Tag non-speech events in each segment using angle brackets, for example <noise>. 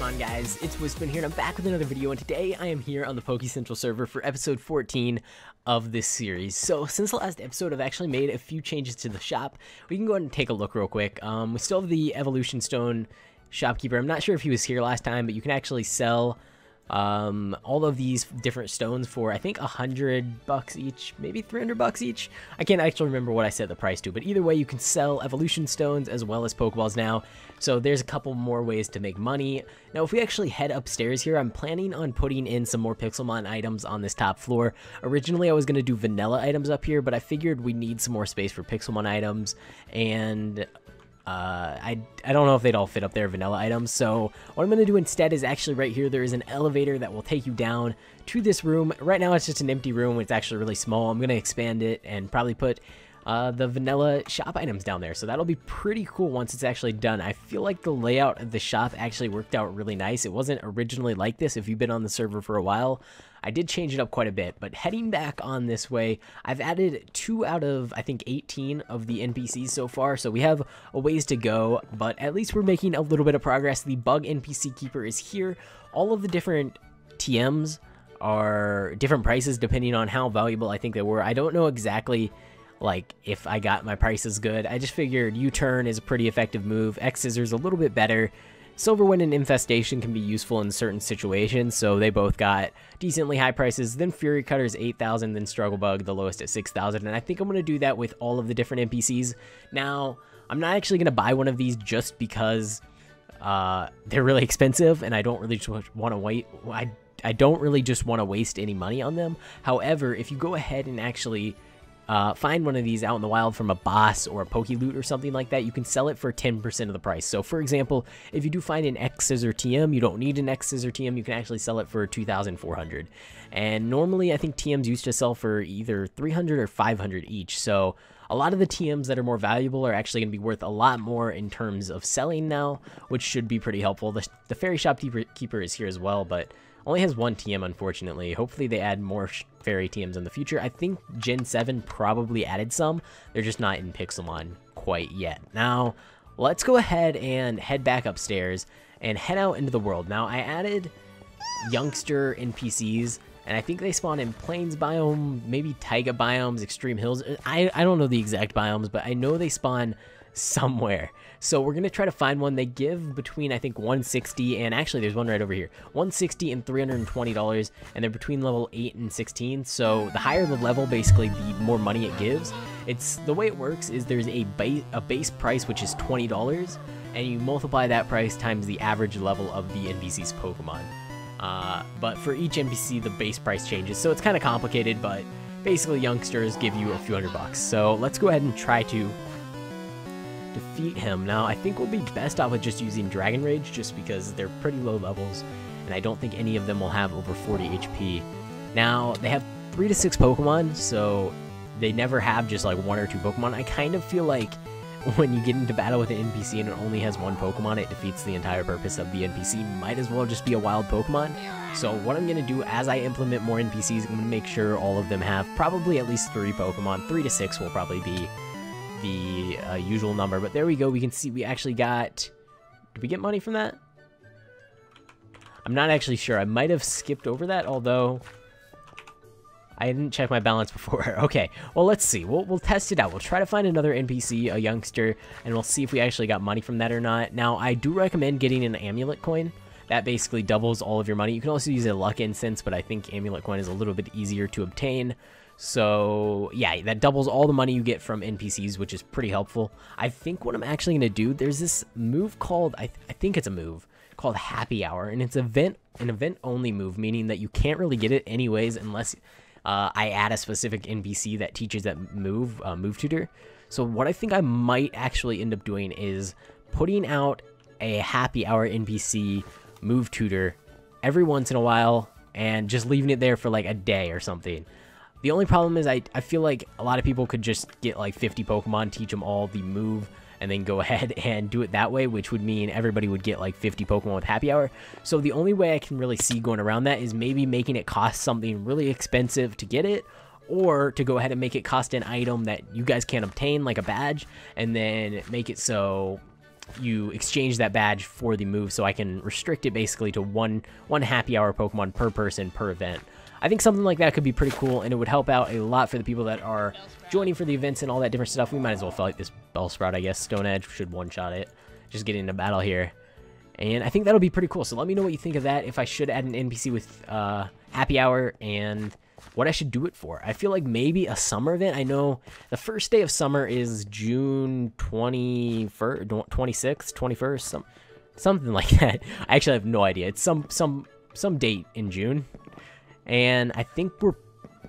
going on guys? It's Wispen here and I'm back with another video and today I am here on the Poke Central server for episode 14 of this series. So since the last episode I've actually made a few changes to the shop. We can go ahead and take a look real quick. Um, we still have the Evolution Stone shopkeeper. I'm not sure if he was here last time but you can actually sell um, all of these different stones for I think a hundred bucks each, maybe 300 bucks each. I can't actually remember what I set the price to, but either way, you can sell evolution stones as well as Pokeballs now. So there's a couple more ways to make money. Now, if we actually head upstairs here, I'm planning on putting in some more Pixelmon items on this top floor. Originally, I was going to do vanilla items up here, but I figured we need some more space for Pixelmon items, and uh, I, I don't know if they'd all fit up there, vanilla items. So what I'm going to do instead is actually right here, there is an elevator that will take you down to this room. Right now it's just an empty room. It's actually really small. I'm going to expand it and probably put uh, the vanilla shop items down there. So that'll be pretty cool once it's actually done. I feel like the layout of the shop actually worked out really nice. It wasn't originally like this if you've been on the server for a while. I did change it up quite a bit, but heading back on this way, I've added two out of, I think, 18 of the NPCs so far, so we have a ways to go, but at least we're making a little bit of progress. The Bug NPC Keeper is here. All of the different TMs are different prices depending on how valuable I think they were. I don't know exactly like if I got my prices good. I just figured U-turn is a pretty effective move. X scissors a little bit better. Silver Wind and Infestation can be useful in certain situations, so they both got decently high prices. Then Fury Cutter is 8,000, then Struggle Bug, the lowest at 6,000, and I think I'm going to do that with all of the different NPCs. Now, I'm not actually going to buy one of these just because uh, they're really expensive, and I don't really just want to wait. I, I don't really just want to waste any money on them. However, if you go ahead and actually uh, find one of these out in the wild from a boss or a Pokeloot or something like that, you can sell it for 10% of the price. So for example, if you do find an X Scissor TM, you don't need an X Scissor TM, you can actually sell it for 2,400. And normally I think TMs used to sell for either 300 or 500 each. So a lot of the TMs that are more valuable are actually going to be worth a lot more in terms of selling now, which should be pretty helpful. The, the Fairy Shopkeeper is here as well, but only has one TM, unfortunately. Hopefully they add more fairy TMs in the future. I think Gen 7 probably added some. They're just not in Pixelmon quite yet. Now, let's go ahead and head back upstairs and head out into the world. Now, I added youngster NPCs, and I think they spawn in Plains biome, maybe Taiga biomes, Extreme Hills. I, I don't know the exact biomes, but I know they spawn somewhere. So we're going to try to find one. They give between, I think, 160 and actually there's one right over here. 160 and $320 and they're between level 8 and 16. So the higher the level, basically, the more money it gives. It's The way it works is there's a, base, a base price, which is $20, and you multiply that price times the average level of the NPC's Pokemon. Uh, but for each NPC, the base price changes. So it's kind of complicated, but basically youngsters give you a few hundred bucks. So let's go ahead and try to defeat him. Now, I think we'll be best off with just using Dragon Rage, just because they're pretty low levels, and I don't think any of them will have over 40 HP. Now, they have 3 to 6 Pokemon, so they never have just like one or two Pokemon. I kind of feel like <laughs> when you get into battle with an NPC and it only has one Pokemon, it defeats the entire purpose of the NPC. Might as well just be a wild Pokemon. So what I'm to do as I implement more NPCs, I'm to make sure all of them have probably at least three Pokemon. Three to six will probably be the uh, usual number. But there we go. We can see we actually got... Did we get money from that? I'm not actually sure. I might have skipped over that, although... I didn't check my balance <laughs> before. okay, well, let's see. We'll, we'll test it out. We'll try to find another NPC, a youngster, and we'll see if we actually got money from that or not. Now, I do recommend getting an amulet coin. That basically doubles all of your money. You can also use a luck incense, but I think amulet coin is a little bit easier to obtain. So yeah, that doubles all the money you get from NPCs, which is pretty helpful. I think what I'm actually going to do, there's this move called, I, th I think it's a move, called Happy Hour, and it's event an event-only move, meaning that you can't really get it anyways unless uh, I add a specific NPC that teaches that move, uh, move tutor. So what I think I might actually end up doing is putting out a Happy Hour NPC move tutor every once in a while and just leaving it there for like a day or something. The only problem is I, I feel like a lot of people could just get like 50 Pokemon, teach them all the move, and then go <laughs> ahead and do it that way, which would mean everybody would get like 50 Pokemon with Happy Hour. So the only way I can really see going around that is maybe making it cost something really expensive to get it, or to go ahead and make it cost an item that you guys can't obtain, like a badge, and then make it so you exchange that badge for the move so I can restrict it basically to one one happy hour Pokemon per person per event. I think something like that could be pretty cool, and it would help out a lot for the people that are joining for the events and all that different stuff. We might as well fight this Bellsprout, I guess. Stone Edge should one-shot it. Just get into battle here. And I think that'll be pretty cool. So let me know what you think of that, if I should add an NPC with uh, Happy Hour, and what I should do it for. I feel like maybe a summer event. I know the first day of summer is June 21st, 26th, 21st, some, something <laughs> like that. I actually have no idea. It's some some some date in June. And I think we're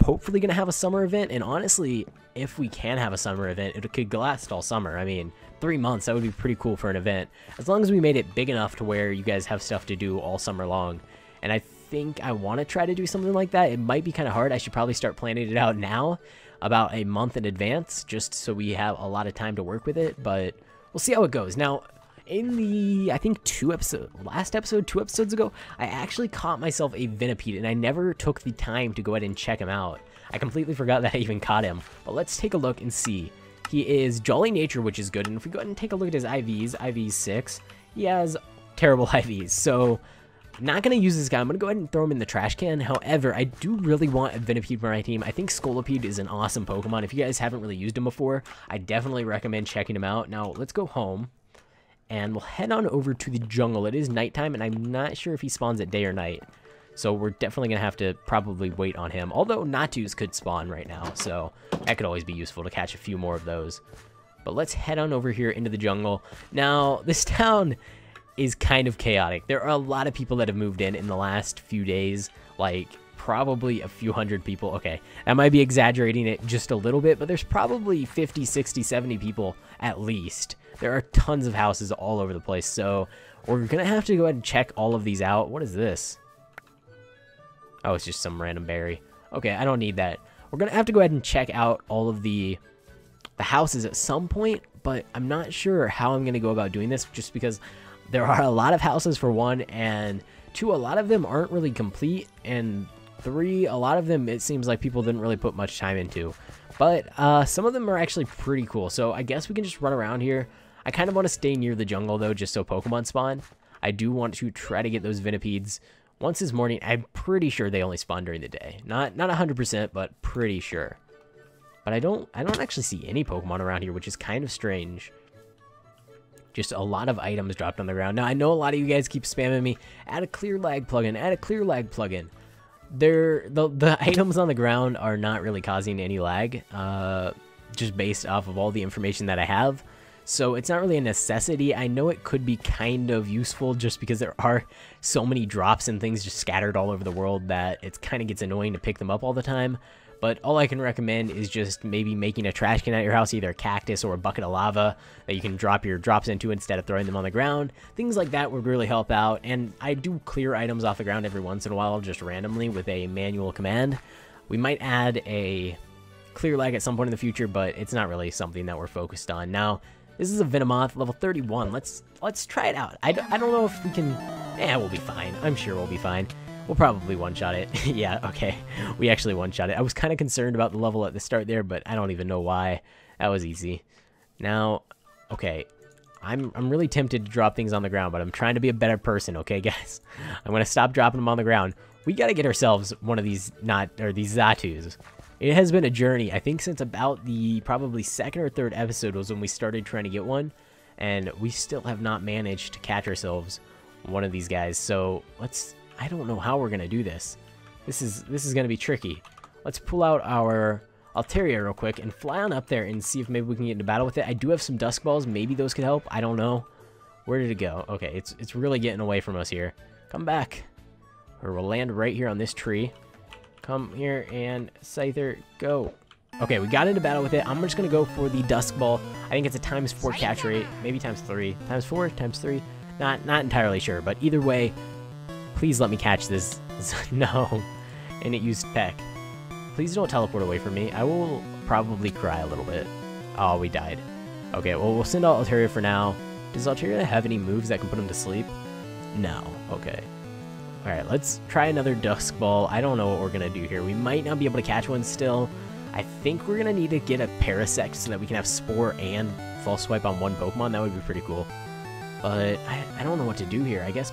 hopefully going to have a summer event. And honestly, if we can have a summer event, it could last all summer. I mean, three months, that would be pretty cool for an event. As long as we made it big enough to where you guys have stuff to do all summer long. And I think I want to try to do something like that. It might be kind of hard. I should probably start planning it out now about a month in advance just so we have a lot of time to work with it. But we'll see how it goes. Now, in the I think two episode last episode two episodes ago I actually caught myself a Venipede and I never took the time to go ahead and check him out I completely forgot that I even caught him but let's take a look and see he is Jolly Nature which is good and if we go ahead and take a look at his IVs IVs 6 he has terrible <laughs> IVs so I'm not going to use this guy. I'm going to go ahead and throw him in the trash can. However, I do really want a Venipede for my team. I think Scolipede is an awesome Pokemon. If you guys haven't really used him before, I definitely recommend checking him out. Now, let's go home and we'll head on over to the jungle. It is nighttime, and I'm not sure if he spawns at day or night. So we're definitely going to have to probably wait on him. Although Natus could spawn right now, so that could always be useful to catch a few more of those. But let's head on over here into the jungle. Now, <laughs> this town is kind of chaotic. There are a lot of people that have moved in in the last few days. Like, probably a few hundred people. Okay, I might be exaggerating it just a little bit, but there's probably 50, 60, 70 people at least there are tons of houses all over the place, so we're to have to go ahead and check all of these out. What is this? Oh, it's just some random berry. Okay, I don't need that. We're to have to go ahead and check out all of the, the houses at some point, but I'm not sure how I'm to go about doing this just because there are a lot of houses for one, and two, a lot of them aren't really complete, and three, a lot of them it seems like people didn't really put much time into. But uh, some of them are actually pretty cool, so I guess we can just run around here. I kind of want to stay near the jungle, though, just so Pokemon spawn. I do want to try to get those Venipedes. Once this morning, I'm pretty sure they only spawn during the day. Not not 100%, but pretty sure. But I don't I don't actually see any Pokemon around here, which is kind of strange. Just a lot of items dropped on the ground. Now, I know a lot of you guys keep spamming me. Add a clear lag plugin. Add a clear lag plugin. They're, the, the <laughs> items on the ground are not really causing any lag, uh, just based off of all the information that I have. So it's not really a necessity. I know it could be kind of useful just because there are so many drops and things just scattered all over the world that it kind of gets annoying to pick them up all the time. But all I can recommend is just maybe making a trash can at your house, either a cactus or a bucket of lava that you can drop your drops into instead of throwing them on the ground. Things like that would really help out. And I do clear items off the ground every once in a while, just randomly with a manual command. We might add a clear lag at some point in the future, but it's not really something that we're focused on. Now, this is a Venomoth, level 31. Let's let's try it out. I, I don't know if we can... Eh, we'll be fine. I'm sure we'll be fine. We'll probably one-shot it. <laughs> yeah, okay. We actually one-shot it. I was kind of concerned about the level at the start there, but I don't even know why. That was easy. Now, okay. I'm, I'm really tempted to drop things on the ground, but I'm trying to be a better person, okay, <laughs> guys? I'm going to stop dropping them on the ground. We got to get ourselves one of these not or these Xatus. It has been a journey. I think since about the probably second or third episode was when we started trying to get one. And we still have not managed to catch ourselves one of these guys. So let's, I don't know how we're going to do this. This is, this is going to be tricky. Let's pull out our Altaria real quick and fly on up there and see if maybe we can get into battle with it. I do have some Dusk Balls. Maybe those could help. I don't know. Where did it go? Okay, it's, it's really getting away from us here. Come back. Or we'll land right here on this tree. Come here and Scyther, go. Okay, we got into battle with it. I'm just going to go for the Dusk Ball. I think it's a times 4 catch rate. Maybe times 3. Times 4? Times 3? Not, not entirely sure, but either way, please let me catch this. <laughs> no. And it used Peck. Please don't teleport away from me. I will probably cry a little bit. Oh, we died. Okay, well, we'll send out Altaria for now. Does Altaria have any moves that can put him to sleep? No. Okay. Alright, let's try another Dusk Ball. I don't know what we're going to do here. We might not be able to catch one still. I think we're going to need to get a Parasect so that we can have Spore and False Swipe on one Pokemon. That would be pretty cool. But I, I don't know what to do here. I guess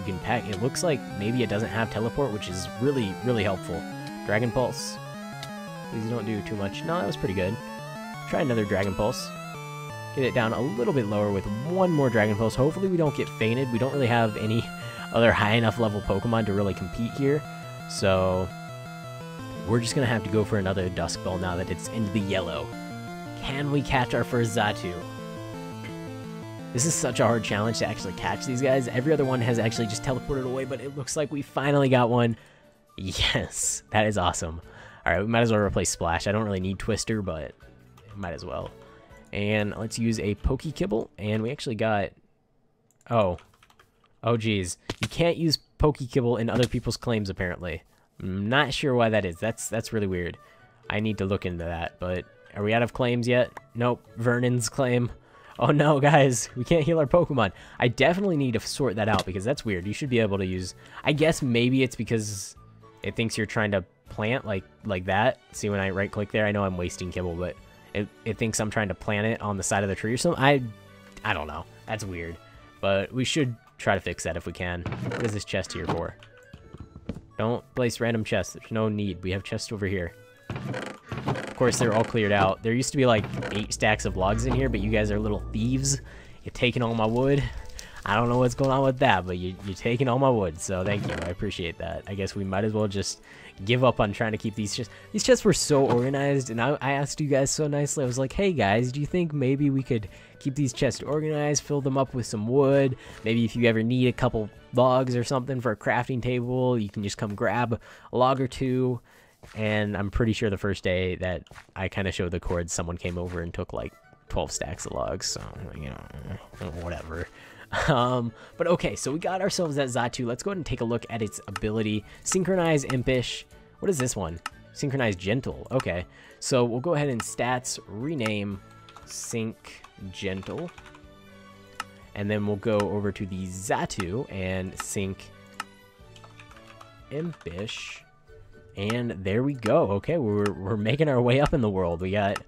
you can pack. It looks like maybe it doesn't have teleport, which is really, really helpful. Dragon Pulse. Please don't do too much. No, that was pretty good. Try another Dragon Pulse. Get it down a little bit lower with one more Dragon Pulse. Hopefully we don't get fainted. We don't really have any <laughs> other high enough level Pokemon to really compete here. So we're just going to have to go for another Dusk Ball now that it's into the yellow. Can we catch our first Xatu? This is such a hard challenge to actually catch these guys. Every other one has actually just teleported away, but it looks like we finally got one. Yes, <laughs> that is awesome. All right, we might as well replace Splash. I don't really need Twister, but might as well. And let's use a Pokekibble, and we actually got... Oh. Oh, geez. You can't use Pokekibble in other people's claims, apparently. I'm not sure why that is. That's that's really weird. I need to look into that, but are we out of claims yet? Nope. Vernon's claim. Oh no, guys, we can't heal our Pokemon. I definitely need to sort that out because that's weird. You should be able to use... I guess maybe it's because it thinks you're trying to plant like like that. See when I right click there? I know I'm wasting kibble, but it, it thinks I'm trying to plant it on the side of the tree or something. I, I don't know. That's weird. But we should try to fix that if we can. What is this chest here for? Don't place random chests. There's no need. We have chests over here. Course, they're all cleared out. There used to be like eight stacks of logs in here, but you guys are little thieves. You're taking all my wood. I don't know what's going on with that, but you, you're taking all my wood, so thank you. I appreciate that. I guess we might as well just give up on trying to keep these chests. These chests were so organized, and I, I asked you guys so nicely. I was like, hey guys, do you think maybe we could keep these chests organized, fill them up with some wood? Maybe if you ever need a couple logs or something for a crafting table, you can just come grab a log or two and I'm pretty sure the first day that I kind of showed the cords, someone came over and took like 12 stacks of logs. So, you know, whatever. <laughs> Um, but okay, so we got ourselves that Xatu. Let's go ahead and take a look at its ability. Synchronize Impish. What is this one? Synchronize Gentle. Okay, so we'll go ahead and stats, rename Sync Gentle. And then we'll go over to the Xatu and sync Impish. And there we go. Okay, we're, we're making our way up in the world. We got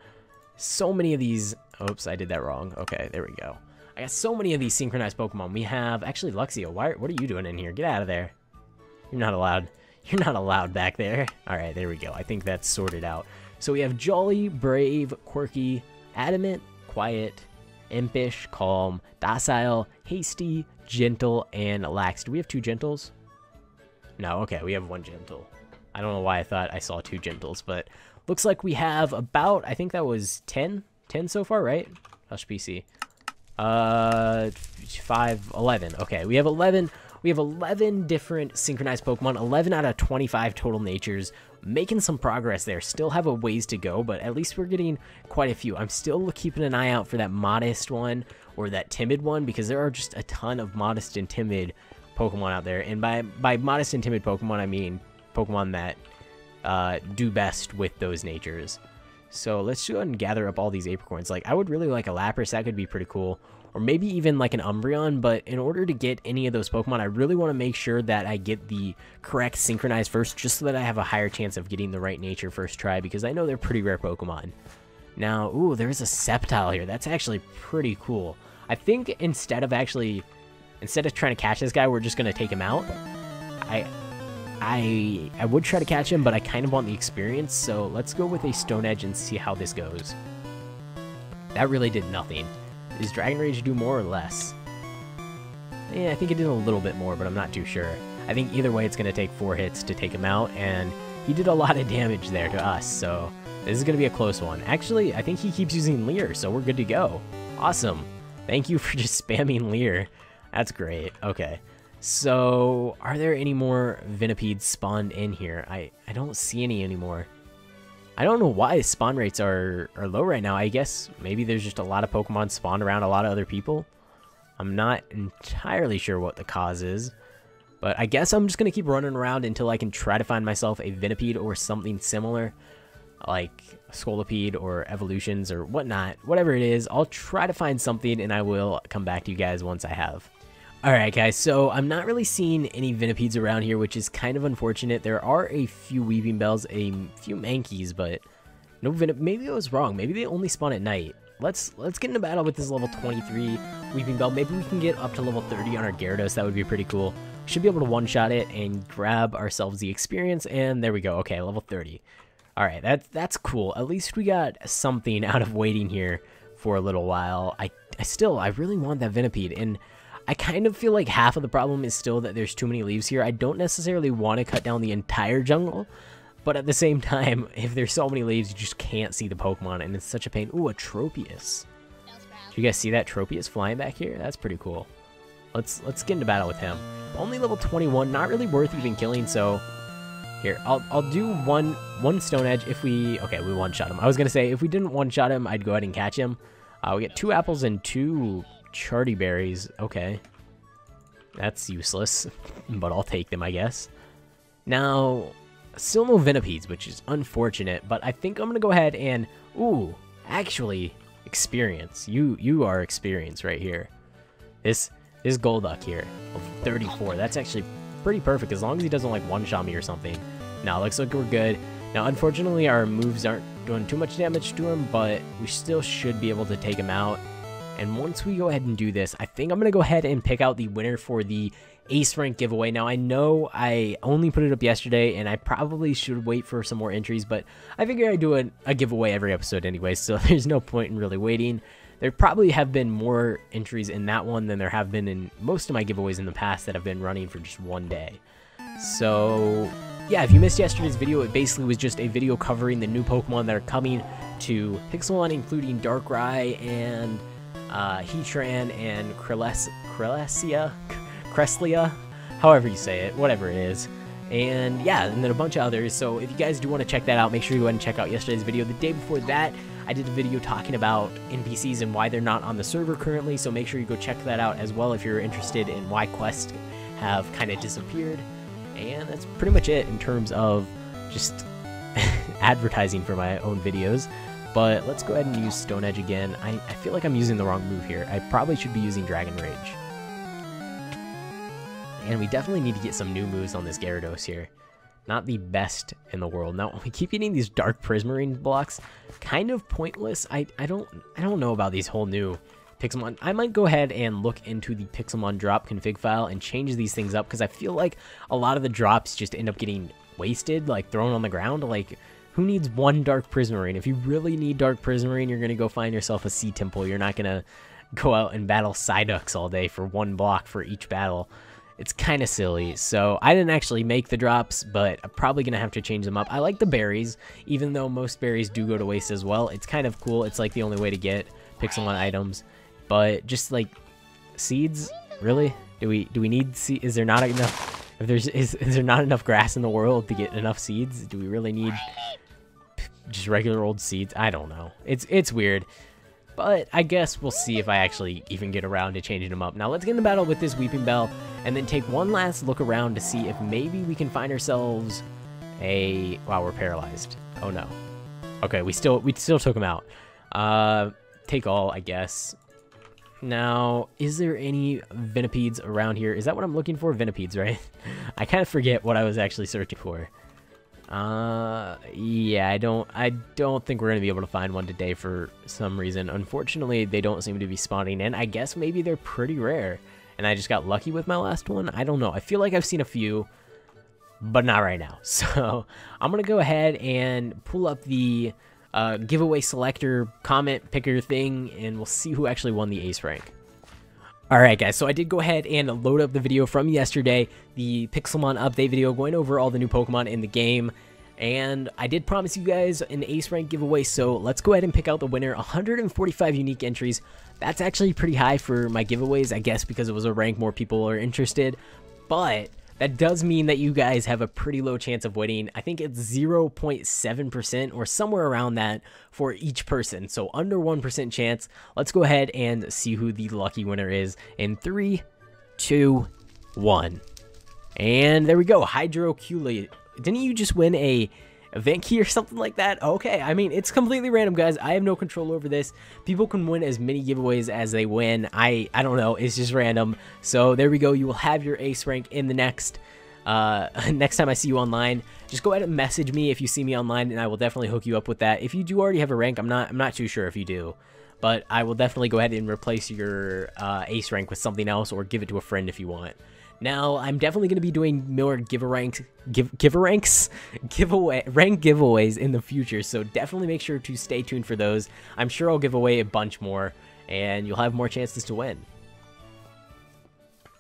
so many of these. Oops, I did that wrong. Okay, there we go. I got so many of these synchronized Pokemon. We have... Actually, Luxio, why, what are you doing in here? Get out of there. You're not allowed. <laughs> You're not allowed back there. Alright, there we go. I think that's sorted out. So we have Jolly, Brave, Quirky, Adamant, Quiet, Impish, Calm, Docile, Hasty, Gentle, and Lax. Do we have two Gentles? No, okay, we have one Gentle. I don't know why I thought I saw two Gentles, but looks like we have about, I think that was 10? 10 so far, right? Hush PC. Uh, 5, 11. Okay, we have 11. We have 11 different synchronized Pokemon, 11 out of 25 total natures, making some progress there. Still have a ways to go, but at least we're getting quite a few. I'm still keeping an eye out for that modest one or that timid one because there are just a ton of modest and timid Pokemon out there. And by, by modest and timid Pokemon, I mean Pokemon that uh, do best with those natures. So let's go and gather up all these apricorns. Like, I would really like a Lapras. That could be pretty cool. Or maybe even like an Umbreon. But in order to get any of those Pokemon, I really want to make sure that I get the correct synchronized first. Just so that I have a higher chance of getting the right nature first try. Because I know they're pretty rare Pokemon. Now, ooh, there's a Sceptile here. That's actually pretty cool. I think instead of actually... Instead of trying to catch this guy, we're just going to take him out. I I I would try to catch him, but I kind of want the experience, so let's go with a Stone Edge and see how this goes. That really did nothing. Does Dragon Rage do more or less? Yeah, I think it did a little bit more, but I'm not too sure. I think either way it's going to take four hits to take him out, and he did a lot of <laughs> damage there to us, so this is going to be a close one. Actually, I think he keeps using Leer, so we're good to go. Awesome. Thank you for <laughs> just spamming Leer. That's great. Okay. So, are there any more Venipedes spawned in here? I, I don't see any anymore. I don't know why spawn rates are, are low right now. I guess maybe there's just a lot of Pokemon spawned around a lot of other people. I'm not entirely sure what the cause is. But I guess I'm just going to keep running around until I can try to find myself a Venipede or something similar. Like Scolipede or Evolutions or whatnot. Whatever it is, I'll try to find something and I will come back to you guys once I have. Alright guys, so I'm not really seeing any Venipedes around here, which is kind of unfortunate. There are a few Weepinbells, a few Mankeys, but No Venom. Maybe I was wrong. Maybe they only spawn at night. Let's let's get in a battle with this level 23 Weepinbell. Maybe we can get up to level 30 on our Gyarados. That would be pretty cool. Should be able to one-shot it and grab ourselves the experience. And there we go. Okay, level 30. All right, that's that's cool. At least we got something <laughs> out of waiting here for a little while. I, I still, I really want that Venipede. And I kind of feel like half of the problem is still that there's too many leaves here. I don't necessarily want to cut down the entire jungle. But at the same <laughs> time, if there's so many leaves, you just can't see the Pokemon, and it's such a pain. Ooh, a Tropius. Do you guys see that Tropius flying back here? That's pretty cool. Let's let's get into battle with him. Only level 21, not really worth even killing, so here, I'll I'll do one one Stone Edge if we okay, we one shot him. I was gonna say if we didn't one shot him, I'd go ahead and catch him. Uh, we get two apples and two Chartti berries. Okay. That's useless, <laughs> but I'll take them, I guess. Now, Still no Venipedes, which is unfortunate, but I think I'm to go ahead and... Ooh, actually, experience. You you are experience right here. This this Golduck here, 34. That's actually pretty perfect, as long as he doesn't, like, one-shot me or something. Now, looks like we're good. Now, unfortunately, our moves aren't doing too much damage to him, but we still should be able to take him out. And once we go ahead and do this, I think I'm going to go ahead and pick out the winner for the ace rank giveaway. Now, I know I only put it up yesterday, and I probably should wait for some more entries, but I figure I do a, a giveaway every episode anyway, so <laughs> there's no point in really waiting. There probably have been more entries in that one than there have been in most of my giveaways in the past that have been running for just one day. So, yeah, if you missed yesterday's video, it basically was just a video covering the new Pokemon that are coming to Pixelmon, including Darkrai and uh, Heatran and Kriles Krilesia. Creslia, however you say it, whatever it is. And yeah, and then a bunch of others. So if you guys do want to check that out, make sure you go ahead and check out yesterday's video. The day before that, I did a video talking about NPCs and why they're not on the server currently. So make sure you go check that out as well if you're interested in why quests have kind of disappeared. And that's pretty much it in terms of just <laughs> advertising for my own videos. But let's go ahead and use Stone Edge again. I, I feel like I'm using the wrong move here. I probably should be using Dragon Rage. And we definitely need to get some new moves on this Gyarados here. Not the best in the world. Now, <laughs> we keep getting these Dark Prismarine blocks. Kind of pointless. I, I don't I don't know about these whole new Pixelmon. I might go ahead and look into the Pixelmon drop config file and change these things up because I feel like a lot of the drops just end up getting wasted, like thrown on the ground. Like, who needs one Dark Prismarine? If you really need Dark Prismarine, you're going to go find yourself a Sea Temple. You're not going to go out and battle Psyducks all day for one block for each battle. It's kind of silly. So I didn't actually make the drops, but I'm probably going to have to change them up. I like the berries, even though most berries do go to waste as well. It's kind of cool. It's like the only way to get Pixelmon items. But just like seeds, really? Do we do we need seed? Is there not enough? If there's is, is there not enough grass in the world to get enough seeds? Do we really need just regular old seeds? I don't know. It's it's weird. But I guess we'll see if I actually even get around to changing them up. Now let's get in the battle with this Weepinbell and then take one last look around to see if maybe we can find ourselves a... Wow, we're paralyzed. Oh no. Okay, we still we still took him out. Uh, take all, I guess. Now, is there any Venipedes around here? Is that what I'm looking for? Venipedes, right? <laughs> I kind of forget what I was actually searching for. Uh, yeah, I don't, I don't think we're gonna be able to find one today for some reason. Unfortunately, they don't seem to be spawning in. I guess maybe they're pretty rare, and I just got lucky with my last one. I don't know. I feel like I've seen a few, but not right now. <laughs> So I'm gonna go ahead and pull up the uh, giveaway selector comment picker thing, and we'll see who actually won the ace rank. Alright guys, so I did go ahead and load up the video from yesterday, the Pixelmon update video going over all the new Pokemon in the game. And I did promise you guys an ace rank giveaway, so let's go ahead and pick out the winner. 145 unique entries. That's actually pretty high for my giveaways, I guess because it was a rank more people are interested. But that does mean that you guys have a pretty low chance of winning. I think it's 0.7% or somewhere around that for each person. So under 1% chance. Let's go ahead and see who the lucky winner is in three, two, one. And there we go. Hydroculate. Didn't you just win a event key or <laughs> something like that. Okay, I mean, it's completely random, guys. I have no control over this. People can win as many giveaways as they win. I, I don't know. It's just random. So there we go. You will have your ace rank in the next uh, <laughs> next time I see you online, just go ahead and message me if you see me online, and I will definitely hook you up with that. If you do already have a rank, I'm not I'm not too sure if you do, but I will definitely go ahead and replace your uh, ace rank with something else, or give it to a friend if you want. Now, I'm definitely going to be doing more give a rank, give give a ranks, <laughs> giveaway rank giveaways in the future. So definitely make sure to stay tuned for those. I'm sure I'll give away a bunch more, and you'll have more chances to win.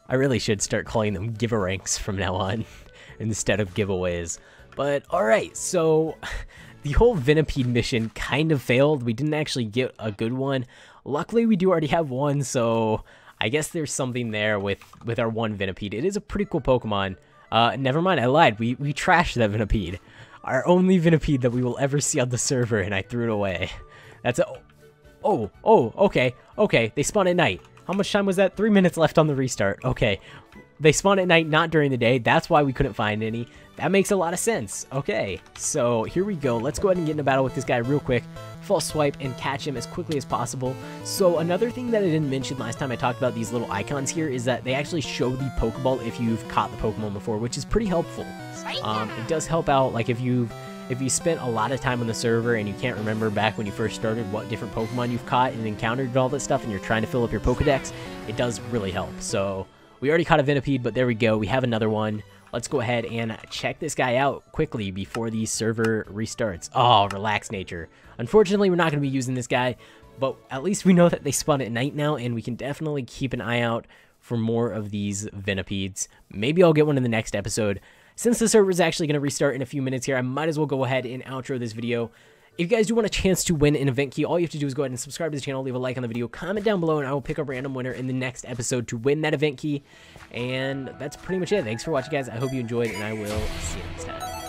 I really should start calling them give a ranks from now on <laughs> instead of giveaways. But alright, so <laughs> the whole Venipede mission kind of failed. We didn't actually get a good one. Luckily, we do already have one, so I guess there's something there with, with our one Venipede. It is a pretty cool Pokemon. Uh, never mind, I lied. We, we trashed that Venipede. Our only Venipede that we will ever see on the server, and I threw it away. That's a... Oh, oh, okay, okay. They spawn at night. How much time was that? Three minutes left on the restart. Okay. They spawn at night, not during the day. That's why we couldn't find any. That makes a lot of sense. Okay, so here we go. Let's go ahead and get in a battle with this guy real quick. False swipe and catch him as quickly as possible. So another thing that I didn't mention last time I talked about these little icons here is that they actually show the Pokeball if you've caught the Pokemon before, which is pretty helpful. Um, it does help out, like if you've if you spent a lot of time on the server and you can't remember back when you first started what different Pokemon you've caught and encountered and all that stuff and you're trying to fill up your Pokedex, it does really help. So we already caught a Venipede, but there we go. We have another one. Let's go ahead and check this guy out quickly before the server restarts. Oh, relax nature. Unfortunately, we're not going to be using this guy, but at least we know that they spawn at night now, and we can definitely keep an eye out for more of these Venipedes. Maybe I'll get one in the next episode. Since the server is actually going to restart in a few minutes here, I might as well go ahead and outro this video. If you guys do want a chance to win an event key, all you have to do is go ahead and subscribe to the channel, leave a like on the video, comment down below, and I will pick a random winner in the next episode to win that event key. And that's pretty much it. Thanks for watching, guys. I hope you enjoyed, and I will see you next time.